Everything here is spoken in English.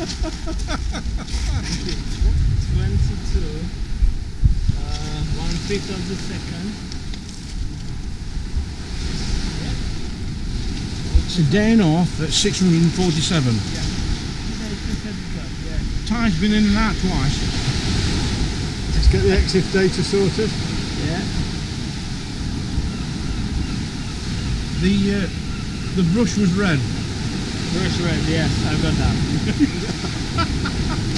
22. Uh, one fifth of the second. It's a down off at 647. Yeah, just head it up, yeah. Tyre's been in and out twice. Let's get the EXIF data sorted. Yeah. The uh, the brush was red. Brush red, yes, I've got that.